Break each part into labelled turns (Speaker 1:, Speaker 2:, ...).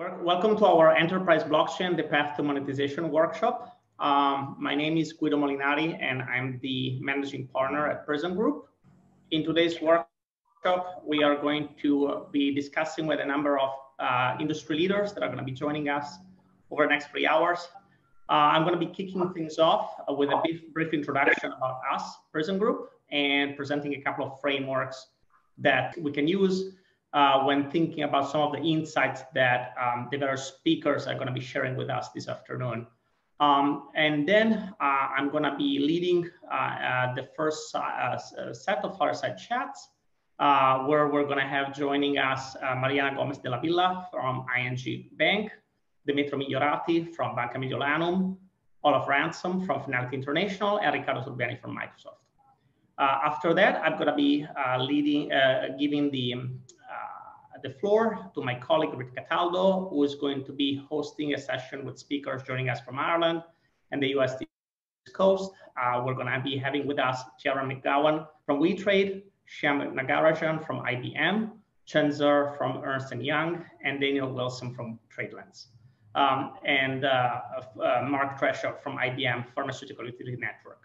Speaker 1: Welcome to our Enterprise Blockchain, the Path to Monetization workshop. Um, my name is Guido Molinari and I'm the managing partner at Prysm Group. In today's workshop, we are going to be discussing with a number of uh, industry leaders that are going to be joining us over the next three hours. Uh, I'm going to be kicking things off with a brief, brief introduction about us, Prysm Group, and presenting a couple of frameworks that we can use uh, when thinking about some of the insights that um, the various speakers are going to be sharing with us this afternoon. Um, and then uh, I'm going to be leading uh, uh the first uh, uh, set of fireside chats, where we're going to have joining us Mariana Gomez de la Villa from ING Bank, Dimitro Migliorati from Banca Mediolanum, Olaf Ransome from Fnality International, and Riccardo Turbiani from Microsoft. after that, I'm going to be leading, giving the the floor to my colleague Rick Cataldo, who is going to be hosting a session with speakers joining us from Ireland and the US Coast. Uh, we're going to be having with us Ciaran McGowan from WeTrade, Shyam Nagarajan from IBM, Chen Zhe from Ernst & Young, and Daniel Wilson from TradeLens. Um, and uh, uh, Mark Treshock from IBM Pharmaceutical Utility Network.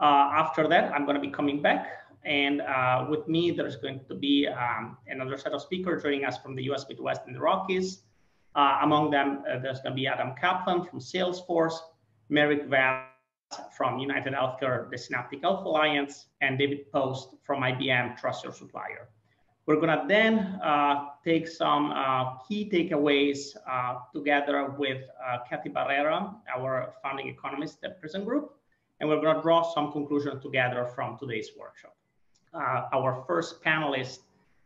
Speaker 1: Uh, after that, I'm going to be coming back and uh, with me, there's going to be um, another set of speakers joining us from the US Midwest and the Rockies. Uh, among them, uh, there's going to be Adam Kaplan from Salesforce, Merrick Vass from United Healthcare, the Synaptic Health Alliance, and David Post from IBM, Trust Your Supplier. We're going to then uh, take some uh, key takeaways uh, together with Cathy Barrera, our founding economist at Prysm Group, and we're going to draw some conclusions together from today's workshop our first panelist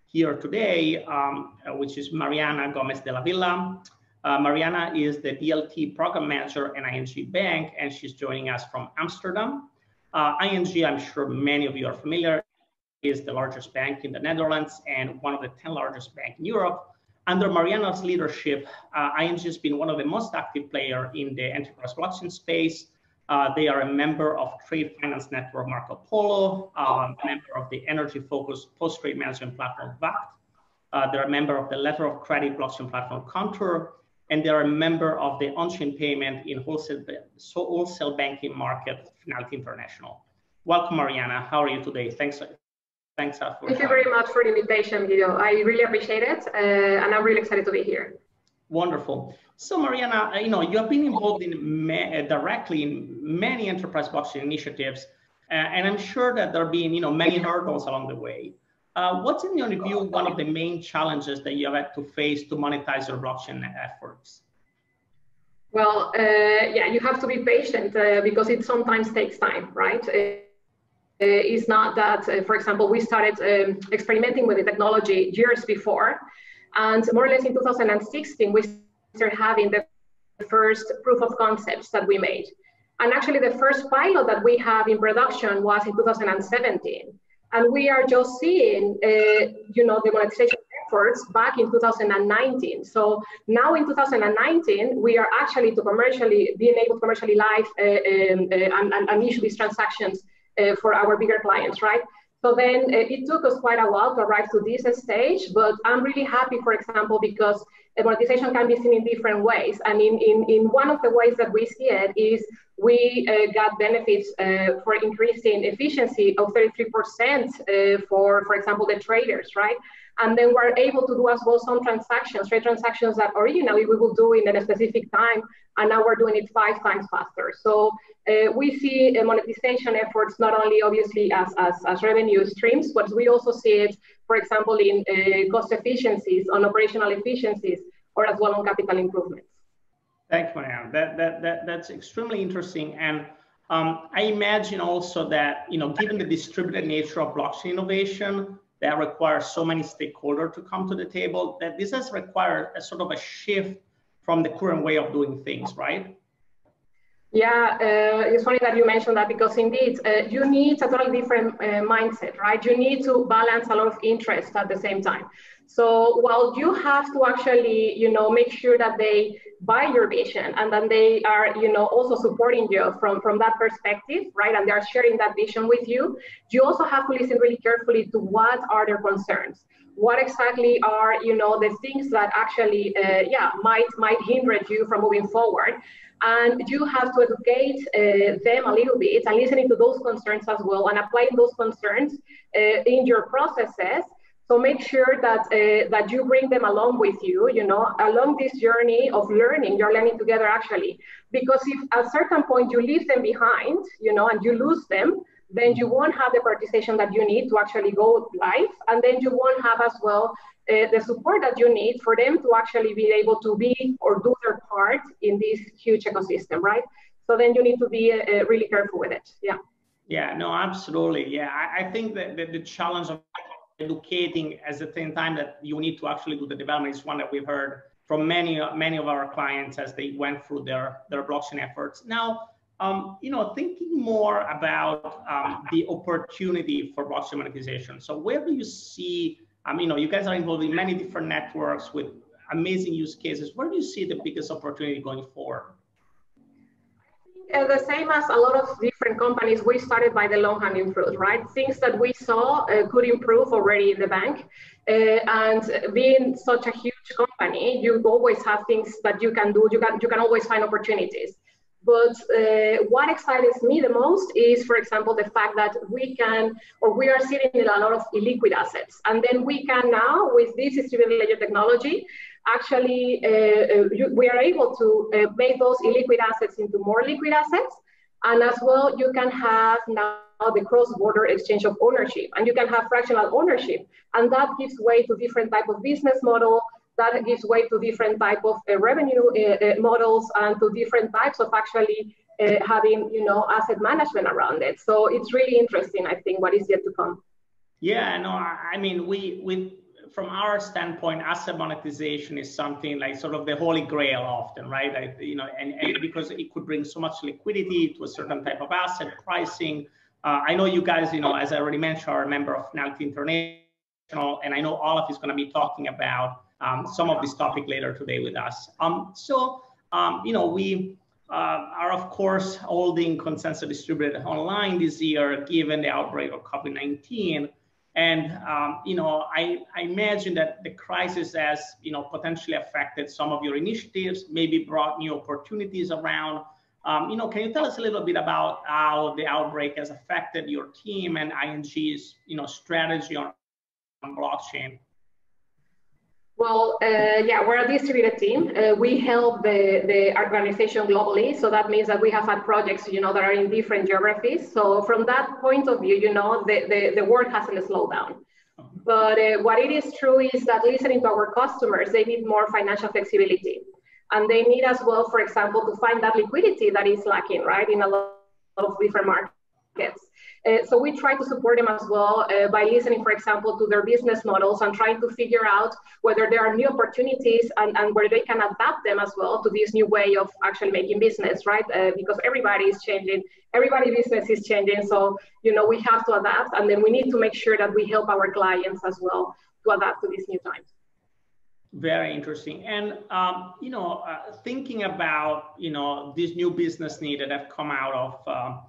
Speaker 1: here today, um, uh, which is Mariana Gomez de la Villa. Uh, Mariana is the DLT program manager at ING Bank, and she's joining us from Amsterdam. Uh, ING, I'm sure many of you are familiar, is the largest bank in the Netherlands and one of the 10 largest banks in Europe. Under Mariana's leadership, uh, ING has been one of the most active players in the enterprise blockchain space, uh, they are a member of Trade Finance Network Marco Polo, um, a member of the energy-focused post-trade management platform Vakt. Uh, they're a member of the letter of credit blockchain platform Contour, and they're a member of the on-chain payment in wholesale, wholesale banking market, Fnality International. Welcome, Mariana. How are you today? Thanks. Thanks
Speaker 2: uh, for Thank you very much for the invitation, Guido. I really appreciate it, uh, and I'm really excited to be here.
Speaker 1: Wonderful. So Mariana, uh, you know, you have been involved in uh, directly in many enterprise blockchain initiatives, uh, and I'm sure that there have been, you know, many hurdles along the way. Uh, what's in your view one of the main challenges that you have had to face to monetize your blockchain efforts?
Speaker 2: Well, uh, yeah, you have to be patient uh, because it sometimes takes time, right? it's not that, for example, we started um, experimenting with the technology years before, and more or less in 2016, we started having the first proof of concepts that we made. And actually the first pilot that we have in production was in 2017. And we are just seeing, uh, you know, the monetization efforts back in 2019. So now in 2019, we are actually to commercially, being able to commercially live uh, um, uh, and, and, issue these transactions uh, for our bigger clients, right? So then uh, it took us quite a while to arrive to this stage, but I'm really happy, for example, because monetization can be seen in different ways. And in, in, in one of the ways that we see it is we uh, got benefits uh, for increasing efficiency of 33% uh, for, for example, the traders, right? And then we're able to do as well some transactions, trade transactions that originally we would do in a specific time, and now we're doing it five times faster. So uh, we see uh, monetization efforts not only obviously as, as, as, revenue streams, but we also see it, for example, in uh, cost efficiencies, on operational efficiencies, or as well on capital improvements.
Speaker 1: Thanks, Marianne. That, that, that, that's extremely interesting. And um, I imagine also that, you know, given the distributed nature of blockchain innovation that requires so many stakeholders to come to the table, that this has required a sort of a shift from the current way of doing things, right?
Speaker 2: Yeah, uh, it's funny that you mentioned that because indeed uh, you need a totally different uh, mindset, right? You need to balance a lot of interests at the same time. So while you have to actually, you know, make sure that they buy your vision and then they are you know also supporting you from from that perspective right? And they are sharing that vision with you. You also have to listen really carefully to what are their concerns. What exactly are you know the things that actually uh, yeah might might hinder you from moving forward. And you have to educate uh, them a little bit and listening to those concerns as well and applying those concerns uh, in your processes so make sure that uh, that you bring them along with you, you know, along this journey of learning. You're learning together actually, because if at a certain point you leave them behind, you know, and you lose them, then you won't have the participation that you need to actually go live, and then you won't have as well uh, the support that you need for them to actually be able to be or do their part in this huge ecosystem, right? So then you need to be uh, really careful with it. Yeah.
Speaker 1: Yeah, no, absolutely. Yeah, I, I think that, that the challenge of educating at the same time that you need to actually do the development is one that we've heard from many many of our clients as they went through their their blockchain efforts. Now, um, you know, thinking more about um, the opportunity for blockchain monetization. So, where do you see? Um, you know, you guys are involved in many different networks with amazing use cases. Where do you see the biggest opportunity going forward?
Speaker 2: Uh, the same as a lot of different companies, we started by the long-hanging fruit, right? Things that we saw uh, could improve already in the bank. Uh, and being such a huge company, you always have things that you can do. You can you can always find opportunities. But uh, what excites me the most is, for example, the fact that we can, or we are sitting in a lot of illiquid assets. And then we can now, with this distributed ledger technology, actually uh, uh we are able to uh, make those illiquid assets into more liquid assets. And as well, you can have now the cross-border exchange of ownership, and you can have fractional ownership, and that gives way to different type of business model. That gives way to different type of uh, revenue uh, uh, models and to different types of actually having, you know, asset management around it. So it's really interesting. I think what is yet to come.
Speaker 1: Yeah, no, I mean, we we from our standpoint, asset monetization is something like sort of the holy grail often, right? Like, you know, and, and because it could bring so much liquidity to a certain type of asset pricing. Uh, I know you guys, you know, as I already mentioned, are a member of Fnality International, and I know Olaf is going to be talking about um, some of this topic later today with us. Um, so, um, you know, we uh, are of course holding consensus distributed online this year, given the outbreak of COVID-19. And um, you know, I, I imagine that the crisis has you know potentially affected some of your initiatives, maybe brought new opportunities around. Um, you know, can you tell us a little bit about how the outbreak has affected your team and ING's you know strategy on, on blockchain?
Speaker 2: Well, uh, yeah, we're a distributed team. Uh, we help the, the organization globally. So that means that we have had projects, you know, that are in different geographies. So from that point of view, you know, the, the, the work hasn't slowed down. But uh, what it is true is that listening to our customers, they need more financial flexibility. And they need as well, for example, to find that liquidity that is lacking, right, in a lot of different markets. Uh, so we try to support them as well uh, by listening, for example, to their business models and trying to figure out whether there are new opportunities and, and where they can adapt them as well to this new way of actually making business, right? Uh, because everybody is changing, everybody's business is changing. So, you know, we have to adapt and then we need to make sure that we help our clients as well to adapt to these new times.
Speaker 1: Very interesting. And, um, you know, uh, thinking about, you know, this new business need that have come out of, um,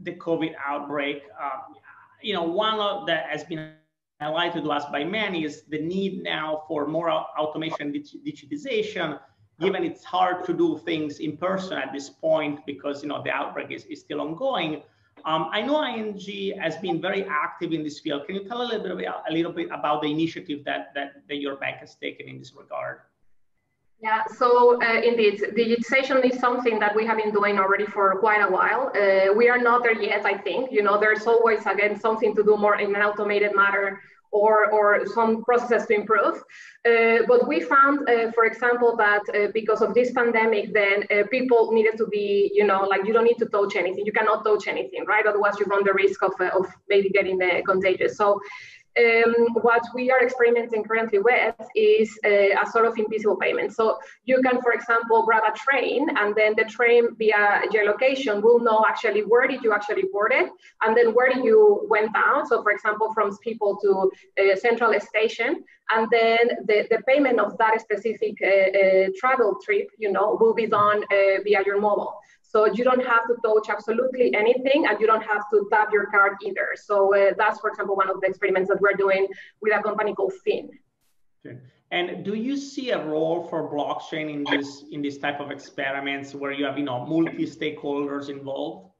Speaker 1: the COVID outbreak. Um, you know, one of that has been highlighted to us by many is the need now for more automation digitization, given it's hard to do things in person at this point because you know the outbreak is, is still ongoing. Um, I know ING has been very active in this field. Can you tell a little bit about, a little bit about the initiative that, that, that your bank has taken in this regard?
Speaker 2: Yeah, so uh, indeed, digitization is something that we have been doing already for quite a while. Uh, we are not there yet, I think. You know, there's always, again, something to do more in an automated manner or, or some processes to improve. Uh, but we found, uh, for example, that uh, because of this pandemic, then uh, people needed to be, you know, like you don't need to touch anything. You cannot touch anything, right? Otherwise, you run the risk of, of maybe getting contagious. So um, what we are experimenting currently with is a, a, sort of invisible payment. So you can, for example, grab a train and then the train via geolocation will know actually where did you actually board it and then where you went down. So for example, from Schiphol to uh, Central Station and then the, the payment of that specific uh, uh, travel trip, you know, will be done uh, via your mobile. So you don't have to touch absolutely anything and you don't have to tap your card either. So uh, that's, for example, one of the experiments that we're doing with a company called Fin.
Speaker 1: Okay. And do you see a role for blockchain in this in this type of experiments where you have you know multi stakeholders involved?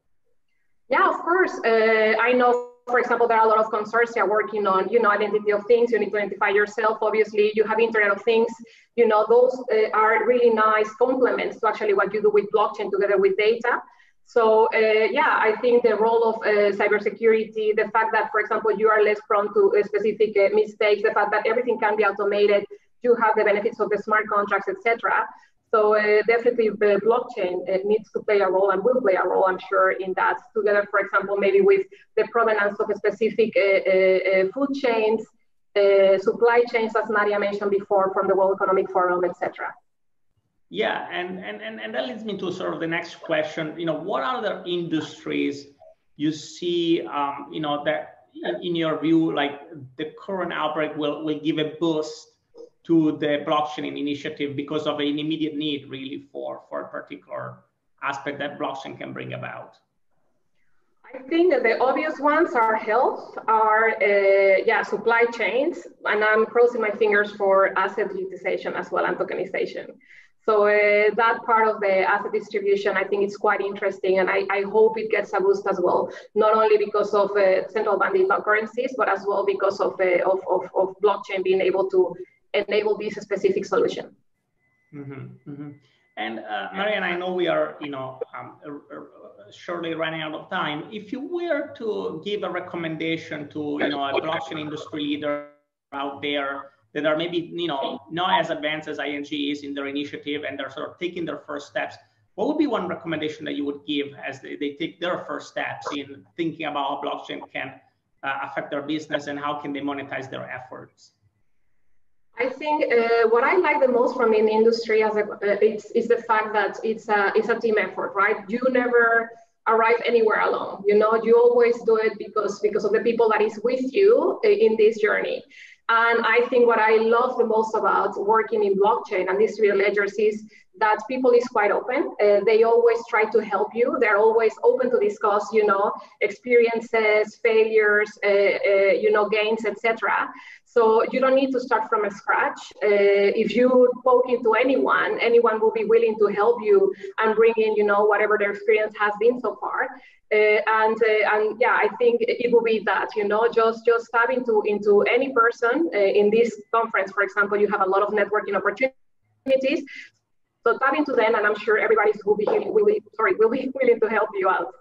Speaker 2: Yeah, of course. Uh, I know for example, there are a lot of consortia working on, you know, identity of things. You need to identify yourself. Obviously, you have Internet of Things. You know, those uh, are really nice complements to actually what you do with blockchain together with data. So uh, yeah, I think the role of uh, cybersecurity, the fact that, for example, you are less prone to uh, specific uh, mistakes, the fact that everything can be automated, you have the benefits of the smart contracts, etc. So uh, definitely the blockchain uh, needs to play a role and will play a role, I'm sure, in that together, for example, maybe with the provenance of specific uh, uh, food chains, uh, supply chains, as Nadia mentioned before, from the World Economic Forum, etc.
Speaker 1: Yeah, and, and, and, and that leads me to sort of the next question. You know, what other industries you see, um, you know, that in, in your view, like the current outbreak will, will give a boost to the blockchain initiative because of an immediate need really for, for a particular aspect that blockchain can bring about?
Speaker 2: I think that the obvious ones are health, are uh, yeah supply chains, and I'm crossing my fingers for asset utilization as well and tokenization. So uh, that part of the asset distribution, I think it's quite interesting, and I, I hope it gets a boost as well. Not only because of uh, central bank digital currencies, but as well because of, uh, of, of, of blockchain being able to enable this specific solution.
Speaker 1: Mm-hmm, mm-hmm. And uh, Marian, I know we are, you know, um, uh, uh, shortly running out of time. If you were to give a recommendation to, you know, a blockchain industry leader out there that are maybe, you know, not as advanced as ING is in their initiative and they're sort of taking their first steps, what would be one recommendation that you would give as they, they take their first steps in thinking about how blockchain can uh, affect their business and how can they monetize their efforts?
Speaker 2: I think uh, what I like the most from an industry as a, uh, is, is the fact that it's a, it's a team effort, right? You never arrive anywhere alone. You know, you always do it because because of the people that is with you uh, in this journey. And I think what I love the most about working in blockchain and distributed ledgers is that people is quite open. Uh, they always try to help you. They're always open to discuss, you know, experiences, failures, uh, uh, you know, gains, etc. So you don't need to start from scratch. Uh, if you poke into anyone, anyone will be willing to help you and bring in, you know, whatever their experience has been so far. Uh, and uh, and yeah, I think it will be that you know just just tap into into any person in this conference. For example, you have a lot of networking opportunities. So tap into them, and I'm sure everybody will be will be, sorry will be willing to help you out.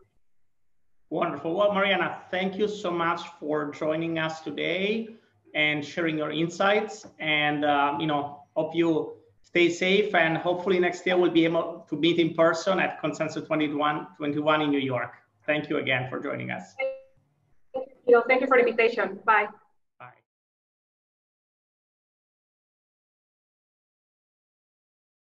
Speaker 1: Wonderful. Well, Mariana, thank you so much for joining us today and sharing your insights. And um, you know, hope you stay safe and hopefully next year we'll be able to meet in person at Consensus 21, 21 in New York. Thank you again for joining us.
Speaker 2: Thank You thank you for the invitation. Bye.